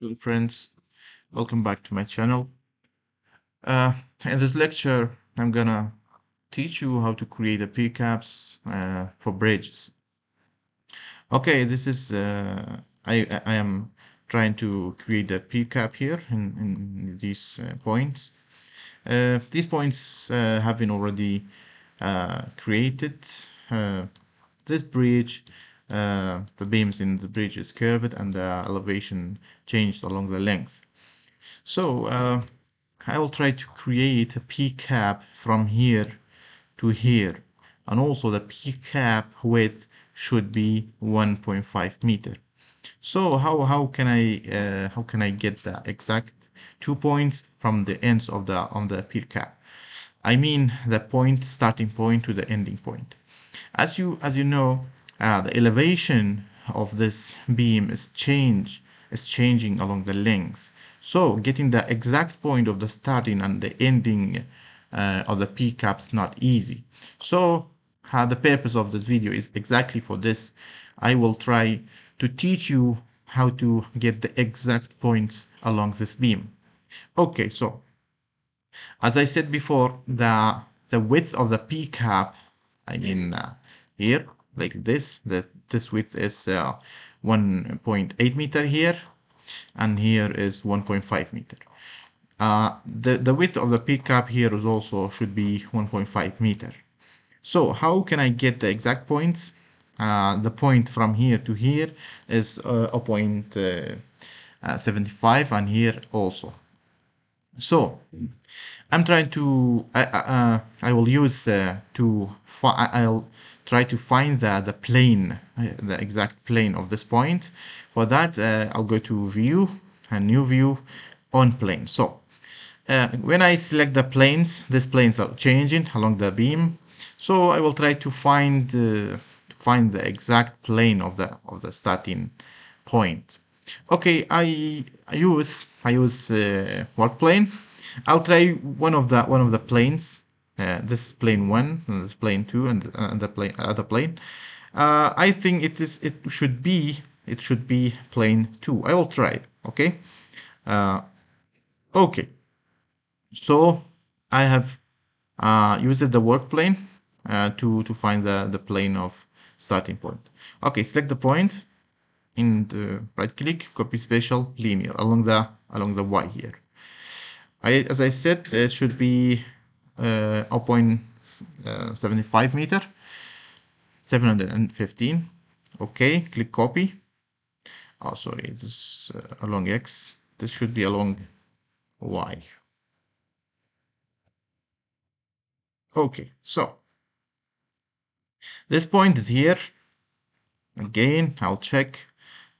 Hello friends, welcome back to my channel. Uh, in this lecture, I'm gonna teach you how to create a PCAPs uh, for bridges. Okay, this is, uh, I, I am trying to create a PCAP here in, in these uh, points. Uh, these points uh, have been already created. this bridge the beams in the bridge is curved and the elevation changed along the length. So uh, I will try to create a p-cap from here to here and also the p-cap width should be 1.5 meter. So how, how can I uh, how can I get the exact two points from the ends of the on the p-cap? I mean the point starting point to the ending point. As you as you know, uh, the elevation of this beam is change is changing along the length. So getting the exact point of the starting and the ending uh, of the p-cap is not easy. So uh, the purpose of this video is exactly for this. I will try to teach you how to get the exact points along this beam. Okay, so as I said before, the the width of the p-cap, I mean uh, here, like this that this width is uh, 1.8 meter here and here is 1.5 meter. Uh, the the width of the p-cap here is also should be 1.5 meter. So how can I get the exact points? Uh, the point from here to here is uh, a point uh, uh, 75 and here also. So I'm trying to I, I will use to I'll try to find the, the plane, uh, the exact plane of this point. For that, uh, I'll go to view, a new view on plane. So uh, when I select the planes, these planes are changing along the beam. So I will try to find uh, find the exact plane of the of the starting point. Okay, I, I use I use uh, work plane. I'll try one of the one of the planes uh, this is plane one, and this plane two, and, and the plane other plane. Uh, I think it is it should be it should be plane two. I will try. Okay. Uh, okay. So I have uh, used the work plane uh, to to find the the plane of starting point. Okay, select the point in the right click, copy special linear along the along the y here. I, as I said, it should be uh, 0.75 meter 715 okay click copy. Oh sorry this is uh, along x. This should be along y. Okay so this point is here. Again I'll check.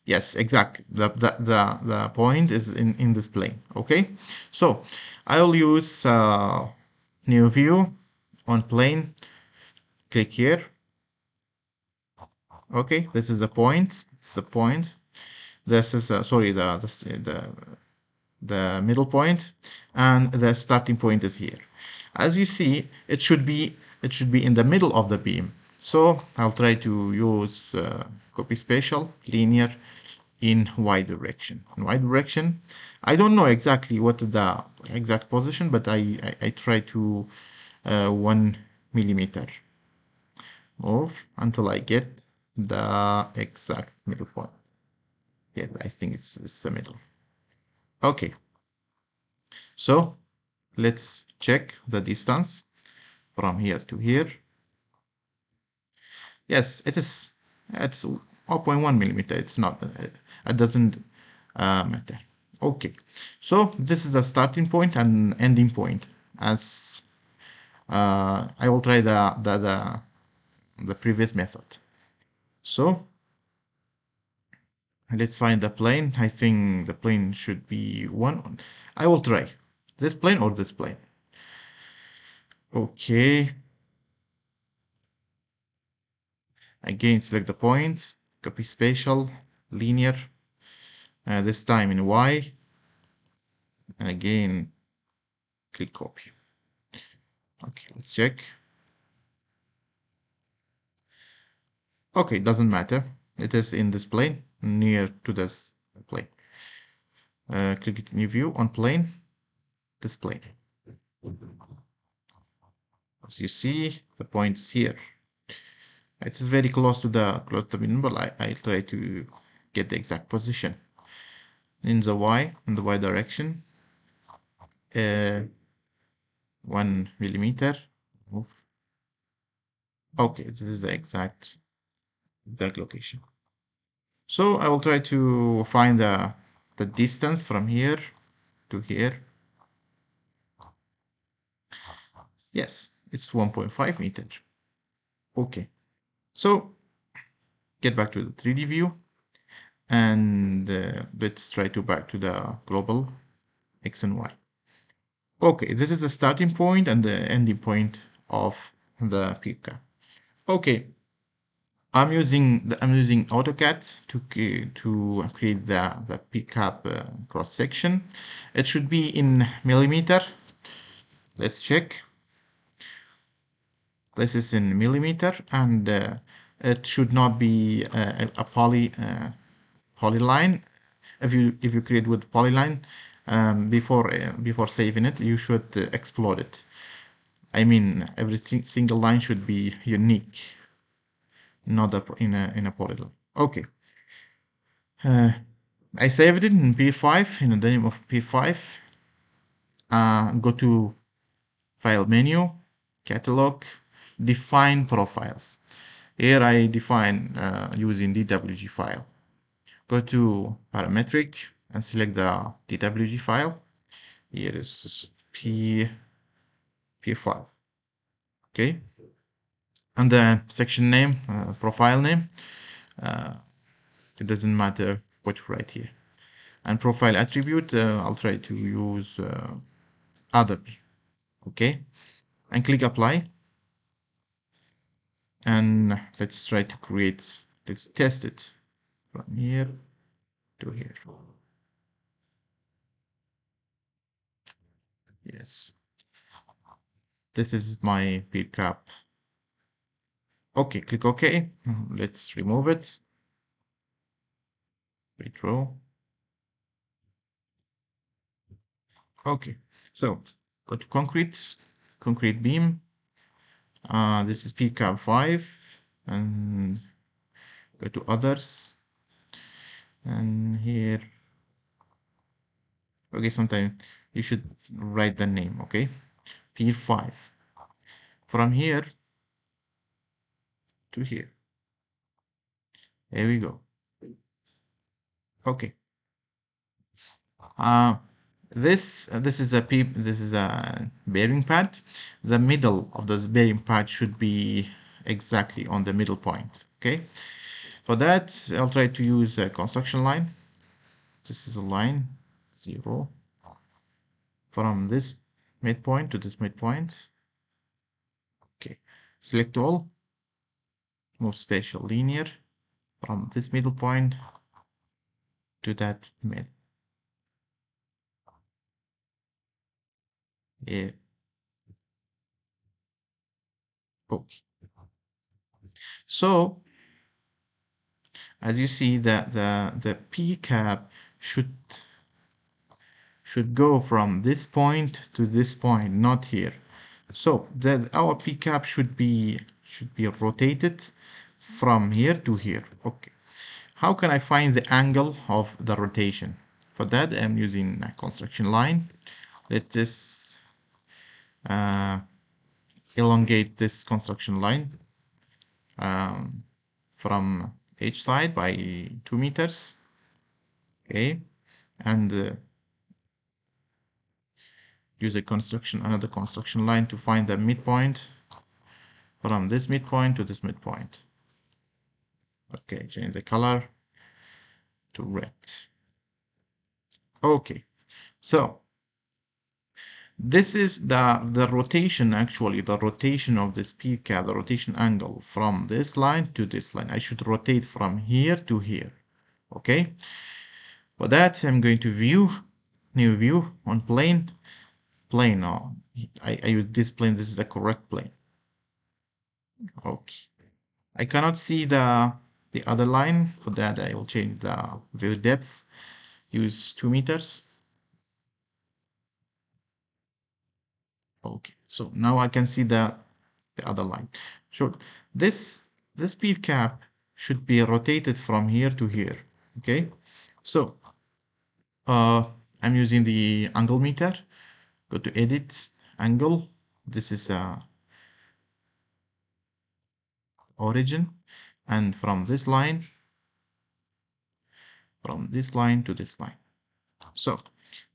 Yes exactly. The the the, the point is in in this plane. Okay so I'll use uh, new view on plane. Click here. Okay this is the point. Is the point. This is uh, sorry the, the the the middle point. And the starting point is here. As you see it should be it should be in the middle of the beam. So I'll try to use uh, copy special linear in y direction in y direction I don't know exactly what the exact position, but I, I, I try to uh, one millimeter move until I get the exact middle point. Yeah, I think it's, it's the middle. Okay. So let's check the distance from here to here. Yes, it is. It's 0.1 millimeter. It's not. It doesn't uh, matter. Okay. So this is the starting point and ending point. As uh, I will try the, the, the, the previous method. So let's find the plane. I think the plane should be one I will try. This plane or this plane? Okay. Again select the points. Copy special linear uh, this time in Y. And again click copy. Okay let's check. Okay doesn't matter. It is in this plane near to this plane. Uh, click it new view on plane this plane. As you see the points here. It is very close to the close to the but I, I'll try to get the exact position in the y in the y direction uh, one millimeter move okay this is the exact exact location. So I will try to find the the distance from here to here. Yes it's 1.5 meter. Okay. So get back to the 3d view and uh, let's try to back to the global x and y. Okay this is the starting point and the ending point of the PCAP okay I'm using the, I'm using AutoCAD to to create the the PCAP uh, cross section. It should be in millimeter. Let's check. This is in millimeter and uh, it should not be uh, a poly uh, polyline. If you if you create with polyline um, before uh, before saving it you should uh, explode it. I mean every single line should be unique not a, in a in a polyline. Okay. Uh, I saved it in P5 in the name of P5 uh, go to file menu catalog define profiles. Here I define uh, using DWG file go to parametric and select the DWG file. Here is P P5. Okay, and the section name, uh, profile name. Uh, it doesn't matter what you write here. And profile attribute, uh, I'll try to use uh, other. Okay, and click apply. And let's try to create. Let's test it from here to here. Yes. This is my PCAP. Okay, click OK. Let's remove it. Redraw. Okay, so go to concrete, concrete beam. Uh, this is PCAP 5 and go to others and here okay sometimes you should write the name okay? P5 from here to here. There we go. Okay. Uh this this is a this is a bearing pad the middle of this bearing pad should be exactly on the middle point okay for that, I'll try to use a construction line. This is a line, zero, from this midpoint to this midpoint. Okay, select all, move special linear from this middle point to that mid. Yeah. Okay. So as you see that the the P cap should should go from this point to this point not here. So that our PCAP should be should be rotated from here to here. Okay. How can I find the angle of the rotation? For that I'm using a construction line. Let this uh, elongate this construction line um, from each side by two meters okay? And uh, use a construction another construction line to find the midpoint from this midpoint to this midpoint. Okay change the color to red. Okay so this is the, the rotation, actually, the rotation of this PCAP, the rotation angle from this line to this line. I should rotate from here to here, okay? For that, I'm going to view, new view on plane, plane, oh, I, I use this plane, this is the correct plane. Okay. I cannot see the, the other line, for that I will change the view depth use two meters. Okay, so now I can see the, the other line. Sure, this, this P cap should be rotated from here to here, okay? So, uh, I'm using the angle meter. Go to edit, angle. This is uh, origin. And from this line, from this line to this line. So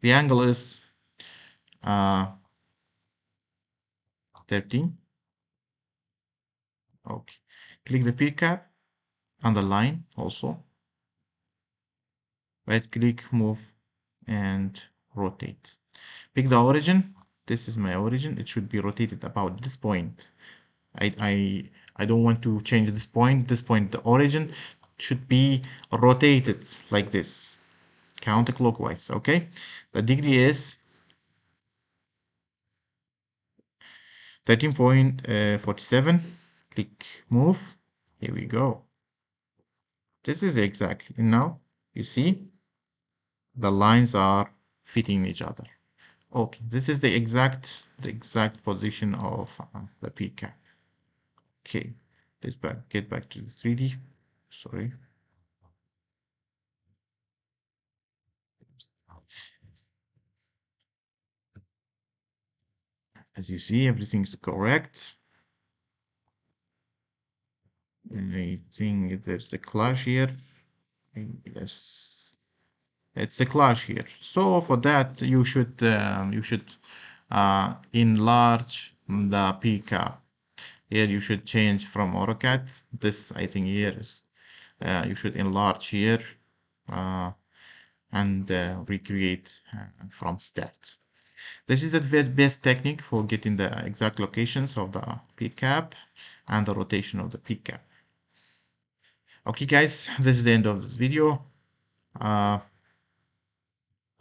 the angle is uh, 13. Okay. Click the P cap on the line also. Right click, move, and rotate. Pick the origin. This is my origin. It should be rotated about this point. I, I, I don't want to change this point. This point, the origin should be rotated like this, counterclockwise, okay? The degree is 13.47. Click move. Here we go. This is exactly. And now you see the lines are fitting each other. Okay, this is the exact the exact position of uh, the P cap. Okay, let's back get back to the 3D. Sorry. As you see, everything's correct. And I think there's a clash here. Yes, it's a clash here. So for that, you should um, you should uh, enlarge the P cap. Here you should change from AutoCAD. This I think here is uh, you should enlarge here uh, and uh, recreate uh, from start. This is the best technique for getting the exact locations of the P cap and the rotation of the P cap. Okay guys, this is the end of this video. Uh,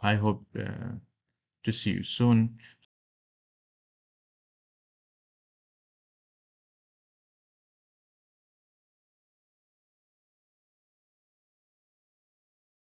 I hope uh, to see you soon.